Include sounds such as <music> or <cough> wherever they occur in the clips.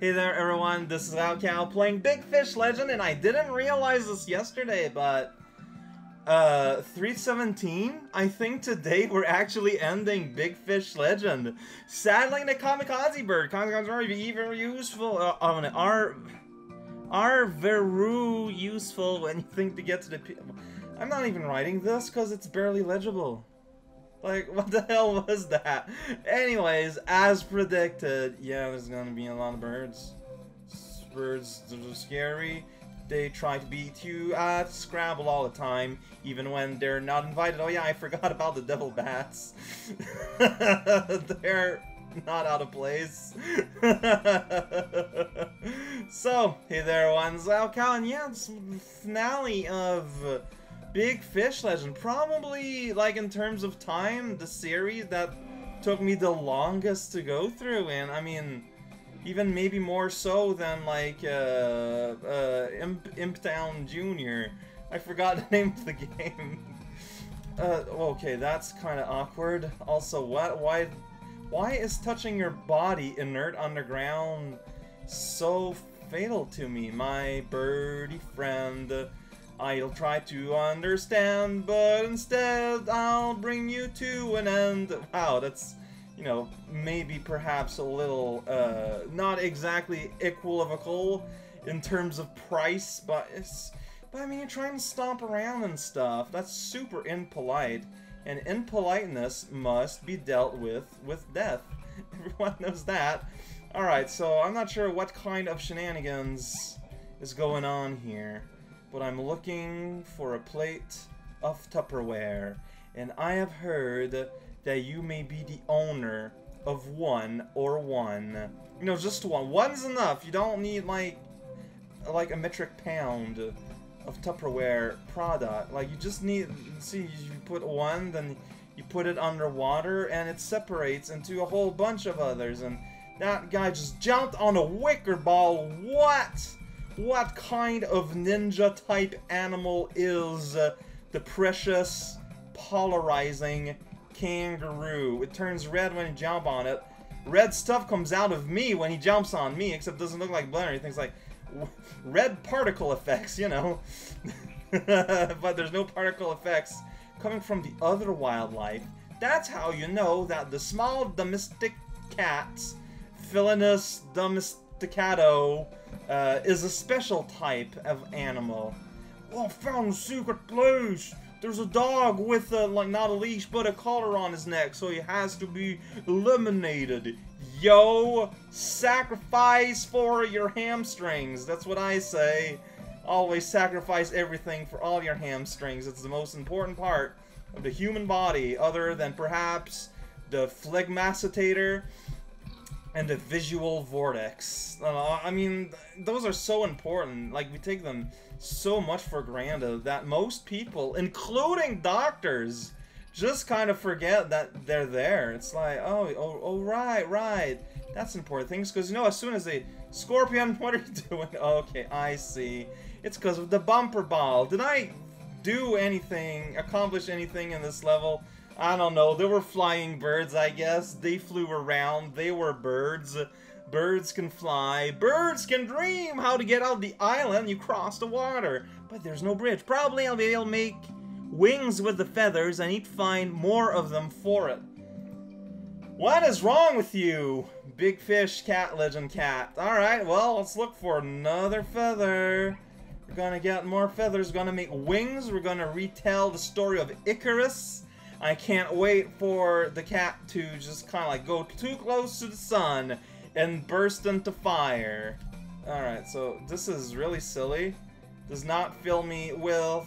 Hey there everyone, this is raocow playing Big Fish Legend, and I didn't realize this yesterday, but... Uh, 317? I think today we're actually ending Big Fish Legend. Sadly, the Kamikaze Bird. Kamikaze Bird be even useful, uh, on uh, are... Are very useful when you think to get to the... I'm not even writing this, because it's barely legible. Like, <laughs> what the hell was that? Anyways, as predicted, yeah, there's gonna be a lot of birds. Birds, they're scary. They try to beat you ah, at Scrabble all the time, even when they're not invited. Oh yeah, I <laughs> forgot about the devil bats. <laughs> they're not out of place. so, hey there, ones. Al Callan, yeah, it's the finale of Big Fish Legend. Probably, like, in terms of time, the series that took me the longest to go through. And, I mean, even maybe more so than, like, uh, uh, Imp, Town Jr. I forgot <laughs> the name of the game. <laughs> uh, okay, that's kind of awkward. Also, what? Why, why is touching your body inert underground so fatal to me? My birdie friend... I'll try to understand, but instead I'll bring you to an end. Wow, that's, you know, maybe perhaps a little, uh, not exactly equivocal in terms of price, but it's, but I mean, you're trying to stomp around and stuff. That's super impolite, and impoliteness must be dealt with with death. <laughs> Everyone knows that. Alright, so I'm not sure what kind of shenanigans is going on here but I'm looking for a plate of Tupperware, and I have heard that you may be the owner of one or one. You know, just one. One's enough. You don't need, like, like a metric pound of Tupperware product. Like, you just need, see, you put one, then you put it underwater, and it separates into a whole bunch of others, and that guy just jumped on a wicker ball. What? What kind of ninja type animal is uh, the precious polarizing kangaroo. It turns red when you jump on it. Red stuff comes out of me when he jumps on me, except doesn't look like blood or anything. It's like <laughs> red particle effects, you know. <laughs> but there's no particle effects coming from the other wildlife. That's how you know that the small domestic cats, Felinus domesticado, uh, is a special type of animal. Oh, I found a secret place! There's a dog with, a, like, not a leash, but a collar on his neck, so he has to be eliminated. Yo, sacrifice for your hamstrings. That's what I say. Always sacrifice everything for all your hamstrings. It's the most important part of the human body, other than perhaps the phlegmacitator and the visual vortex. Uh, I mean, those are so important. Like, we take them so much for granted that most people, including doctors, just kind of forget that they're there. It's like, oh, oh, oh right, right. That's important things, because, you know, as soon as they... Scorpion, <laughs> what are you doing? Okay, I see. It's because of the bumper ball. Did I do anything, accomplish anything in this level? I don't know. There were flying birds, I guess. They flew around. They were birds. Birds can fly. Birds can dream how to get out the island. You cross the water. But there's no bridge. Probably I'll be able to make wings with the feathers. I need to find more of them for it. What is wrong with you? Big fish, cat, legend cat. Alright, well, let's look for another feather. We're gonna get more feathers. We're gonna make wings. We're gonna retell the story of Icarus. I can't wait for the cat to just kind of like go too close to the sun and burst into fire. Alright, so this is really silly. Does not fill me with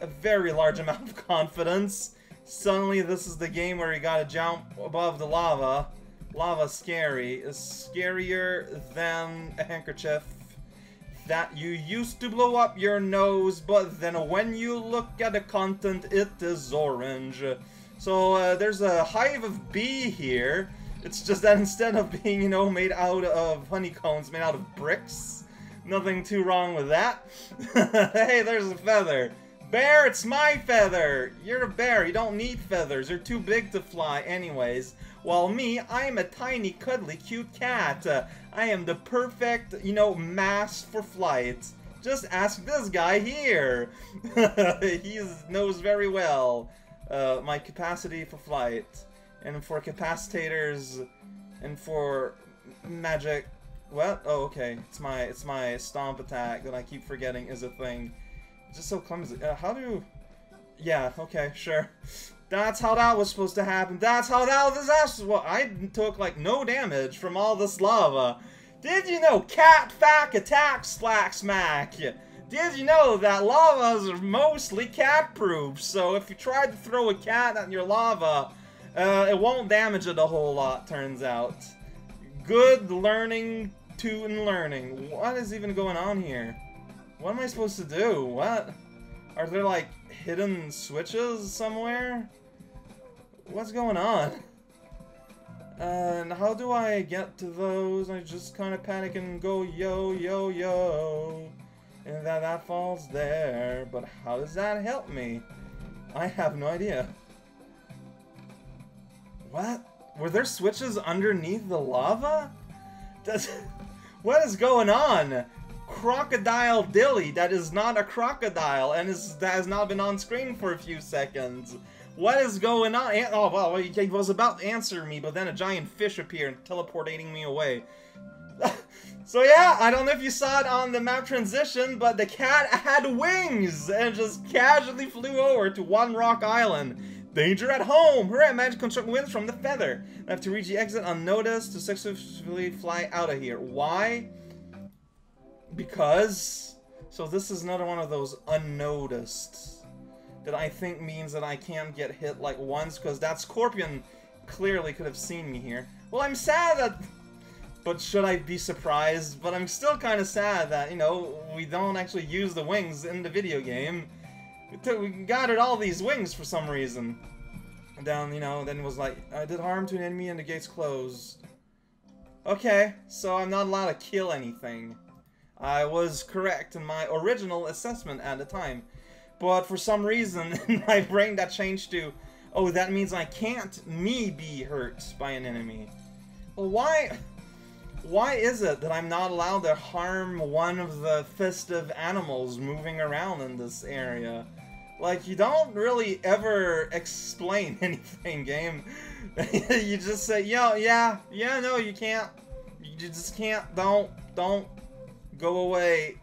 a very large <laughs> amount of confidence. Suddenly this is the game where you gotta jump above the lava. Lava scary. is scarier than a handkerchief that you used to blow up your nose, but then when you look at the content, it is orange. So uh, there's a hive of bee here. It's just that <laughs> instead of being, you know, made out of honeycombs, made out of bricks. Nothing too wrong with that. <laughs> hey, there's a feather. Bear, it's my feather! You're a bear, you don't need feathers, you're too big to fly anyways. while me, I am a tiny, cuddly, cute cat. Uh, I am the perfect, you know, mass for flight. Just ask this guy here. <laughs> he knows very well uh, my capacity for flight, and for capacitors and for magic. What? Oh, okay. It's my it's my stomp attack that I keep forgetting is a thing. just so clumsy. Uh, how do? Yeah. Okay. Sure. <laughs> That's how that was supposed to happen. That's how that was. Well, I took like no damage from all this lava. Did you know cat fack attack slack smack? Did you know that lavas are mostly cat proof? So if you tried to throw a cat at your lava, uh, it won't damage it a whole lot, turns out. Good learning to and learning. What is even going on here? What am I supposed to do? What? Are there like hidden switches somewhere? What's going on? and how do I get to those? I just kind of panic and go yo, yo, yo. And that, that falls there. But how does that help me? I have no idea. What? Were there switches underneath the lava? Does... <laughs> what is going on? Crocodile Dilly, that is not a crocodile, and is, that has not been on screen for a few seconds. What is going on? Oh, well, he was about to answer me, but then a giant fish appeared, teleporting me away. <laughs> so yeah, I don't know if you saw it on the map transition, but the cat had wings and just casually flew over to One Rock Island. Danger at home! Hooray, to construct wings from the feather. I have to reach the exit unnoticed to successfully fly out of here. Why? Because... So this is another one of those unnoticed that I think means that I can't get hit like once, because that Scorpion clearly could have seen me here. Well, I'm sad that... But should I be surprised? But I'm still kind of sad that, you know, we don't actually use the wings in the video game. We, we gathered all these wings for some reason. Then, you know, then it was like, I did harm to an enemy and the gates closed. Okay, so I'm not allowed to kill anything. I was correct in my original assessment at the time. But for some reason, <laughs> my brain that changed to, oh, that means I can't me be hurt by an enemy. Well, why... Why is it that I'm not allowed to harm one of the festive animals moving around in this area? Like, you don't really ever explain <laughs> anything, game. <laughs> you just say, yo, yeah, yeah, no, you can't. You just can't, don't, don't, go away.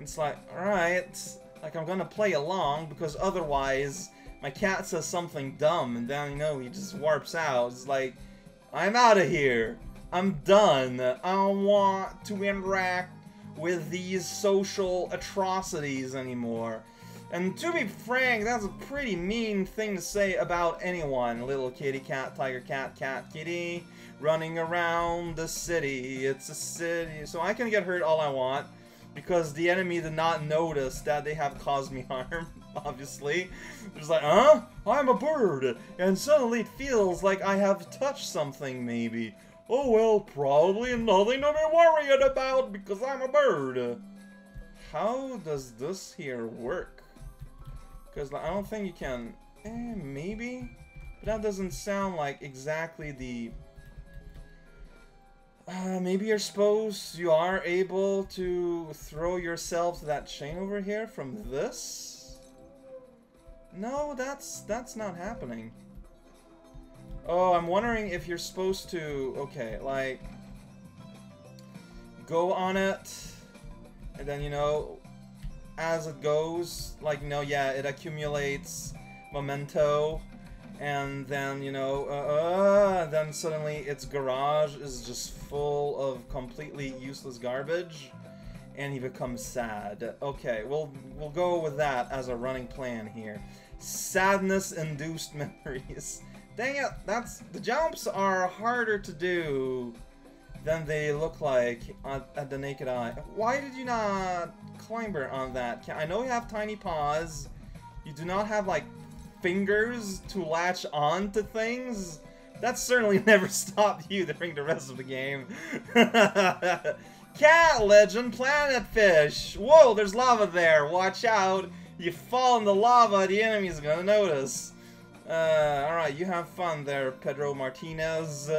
It's like, alright, like, I'm gonna play along, because otherwise, my cat says something dumb, and then, you know, he just warps out. It's like, I'm out of here. I'm done. I don't want to interact with these social atrocities anymore. And to be frank, that's a pretty mean thing to say about anyone. Little kitty cat, tiger cat, cat kitty, running around the city. It's a city. So I can get hurt all I want because the enemy did not notice that they have caused me <laughs> harm, obviously. It's like, huh? I'm a bird, and suddenly it feels like I have touched something, maybe. Oh well, probably nothing to be worried about because I'm a bird. How does this here work? Because I don't think you can... Eh, maybe? But that doesn't sound like exactly the uh, maybe you're supposed, you are able to throw yourself to that chain over here from this? No, that's, that's not happening. Oh, I'm wondering if you're supposed to, okay, like, go on it, and then, you know, as it goes, like, you know, yeah, it accumulates memento, and then you know, uh, uh, then suddenly its garage is just full of completely useless garbage, and he becomes sad. Okay, we'll we'll go with that as a running plan here. Sadness-induced <laughs> memories. Dang it, that's the jumps are harder to do than they look like at, at the naked eye. Why did you not climber on that? I know you have tiny paws. You do not have like fingers to latch on to things, that certainly <laughs> never stopped you during the rest of the game. <laughs> Cat Legend Planet Fish! Whoa, there's lava there, watch out! You fall in the lava, the enemy's gonna notice. Uh, alright, you have fun there, Pedro Martinez.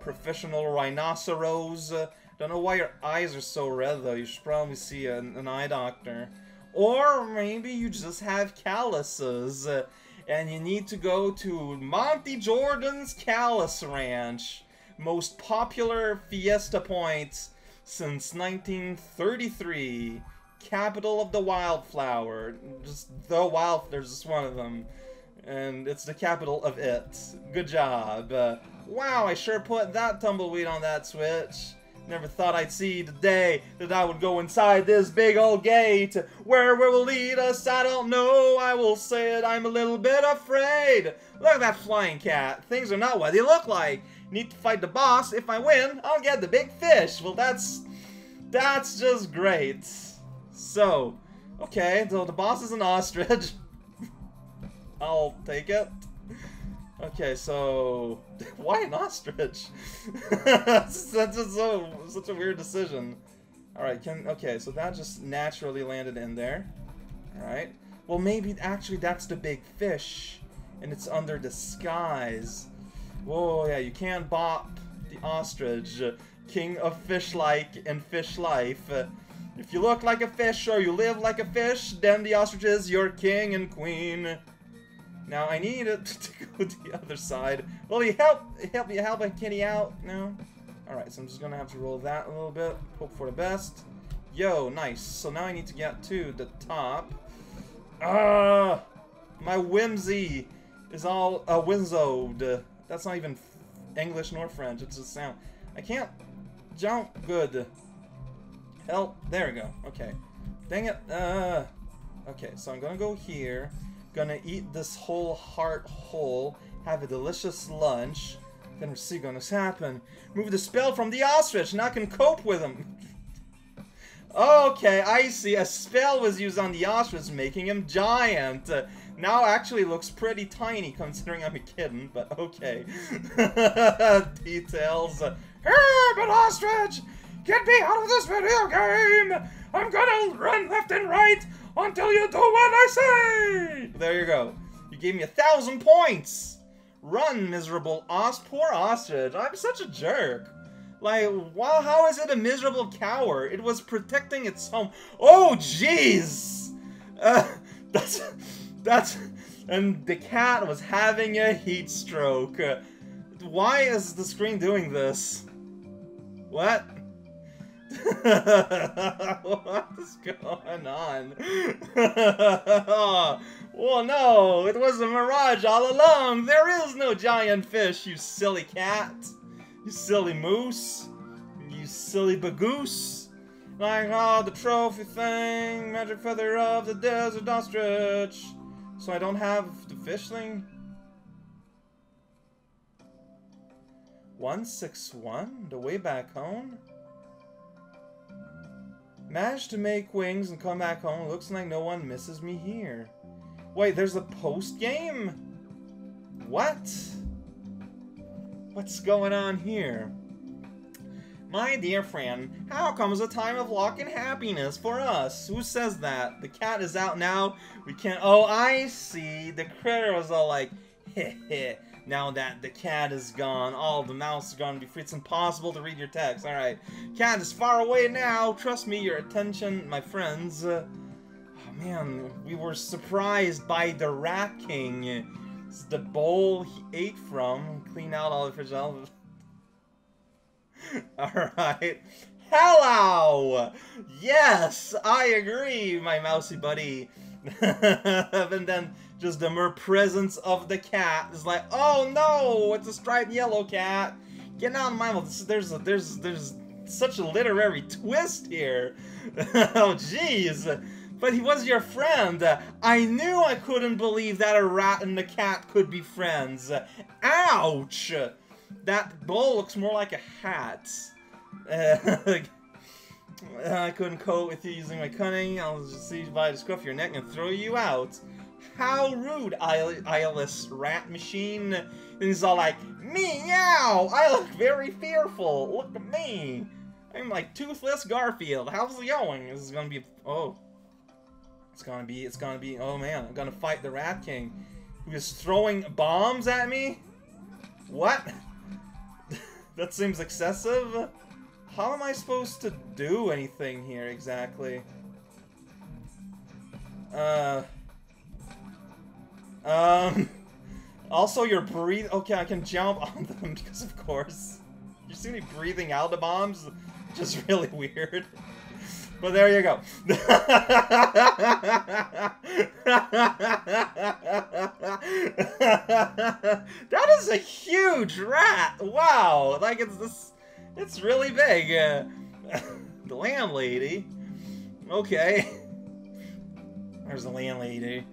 Professional rhinoceros. Uh, don't know why your eyes are so red, though. You should probably see an, an eye doctor. Or maybe you just have calluses. Uh, and you need to go to Monty Jordan's Callus Ranch. Most popular fiesta point since 1933. Capital of the wildflower. Just the wild, there's just one of them and it's the capital of it. Good job. Uh, wow, I sure put that tumbleweed on that switch. Never thought I'd see the day that I would go inside this big old gate. Where will lead us, I don't know. I will say it, I'm a little bit afraid. Look at that flying cat. Things are not what they look like. Need to fight the boss. If I win, I'll get the big fish. Well, that's... That's just great. So, okay, so the boss is an ostrich. <laughs> I'll take it. Okay, so <laughs> why an ostrich? <laughs> that's, just so such a weird decision. All right, can okay, so that just naturally landed in there. All right. Well, maybe actually that's the big fish, and it's under disguise. Whoa, yeah, you can't bop the ostrich, king of fish-like and fish life. if you look like a fish or you live like a fish, then the ostrich is your king and queen. Now I need it <laughs> to go to the other side. Will he help help me help a kitty out? No? Alright, so I'm just gonna have to roll that a little bit. Hope for the best. Yo, nice. So now I need to get to the top. Ah! My whimsy is all uh, winzowed. That's not even English nor French, it's just sound. I can't jump good. Help. There we go. Okay. Dang it. Uh, okay, so I'm gonna go here. Gonna eat this whole heart whole, have a delicious lunch. Then we're see gonna happen. Move the spell from the ostrich, and I can cope with him. <laughs> okay, I see. A spell was used on the ostrich, making him giant. Uh, now actually looks pretty tiny, considering I'm a kitten, but okay. <laughs> Details. Hey, but ostrich! Get me out of this video game! I'm gonna run left and right until you do what I say! There you go. You gave me a thousand points! Run, miserable os- poor ostrich. I'm such a jerk. Like, wow, how is it a miserable coward? It was protecting its home. Oh, jeez! Uh, <laughs> that's, that's, and the cat was having a heat stroke. Why is the screen doing this? What? <laughs> what is going on? <laughs> oh no, it was a mirage all along. There is no giant fish, you silly cat. You silly moose. You silly bagoose. Like, oh, the trophy thing, magic feather of the desert ostrich. So I don't have the fish thing? 161? The way back home? Managed to make wings and come back home. Looks like no one misses me here. Wait, there's a post-game? What? What's going on here? My dear friend, how comes a time of luck and happiness for us? Who says that? The cat is out now. We can't. Oh, I see. The critter was all like, <laughs> heh heh. Now that the cat is gone, all the mouse is gone. It's impossible to read your text. Alright. Cat is far away now. Trust me, your attention, my friends. Uh, oh man, we were surprised by the Rat King. It's the bowl he ate from. Clean out all the fridge. Alright. <laughs> Hello! Yes, I agree, my mousy buddy. <laughs> and then just the mere presence of the cat is like, oh no, it's a striped yellow cat. Get out of my mouth. There's a, there's there's such a literary twist here. <laughs> oh jeez. But he was your friend. I knew I couldn't believe that a rat and a cat could be friends. Ouch! That bowl looks more like a hat. Uh, <laughs> I couldn't cope with you using my cunning. I'll just see by the scruff of your neck and throw you out. How rude, eyeless rat machine. And he's all like, meow, I look very fearful. Look at me. I'm like toothless Garfield. How's it going? This is gonna be, oh. It's gonna be, it's gonna be, oh man, I'm gonna fight the Rat King. who is throwing bombs at me? What? <laughs> that seems excessive. How am I supposed to do anything here exactly? Uh... Um... Also, you're breathing. Okay, I can jump <laughs> on them because, of course. You see me breathing out the bombs? Just <laughs> really weird. But there you go. <laughs> that is a huge rat. Wow, like it's this. It's really big. Uh, the landlady. Okay. There's the landlady.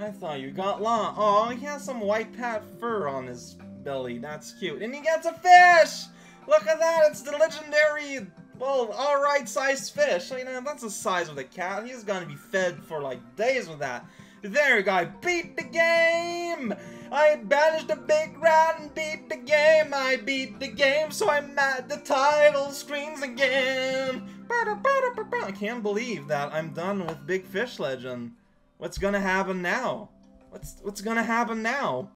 I thought you got long. Oh, he has some white pat fur on his belly. That's cute. And he gets a fish! Look at that! It's the legendary, well, alright sized fish. I mean, that's the size of the cat. He's gonna be fed for like days with that. There, guy, beat the game! I banished a big rat and beat the game. I beat the game, so I'm at the title screens again. I can't believe that I'm done with Big Fish Legend. What's gonna happen now? What's what's gonna happen now?